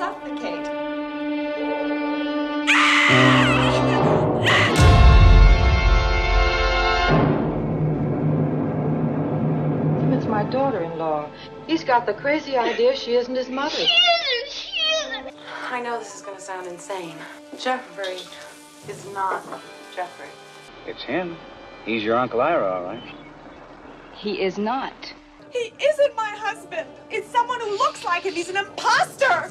suffocate. Him, it's my daughter-in-law. He's got the crazy idea she isn't his mother. She isn't. She isn't. I know this is going to sound insane. Jeffrey is not Jeffrey. It's him. He's your Uncle Ira, all right. He is not. He isn't my husband. It's someone who looks like him. He's an imposter.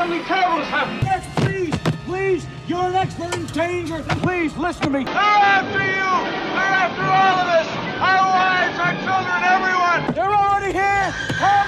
Something terrible has happened. Yes, please, please. You're an expert in danger. Please listen to me. They're after you! They're after all of us! Our wives, our children, everyone! They're already here. Help!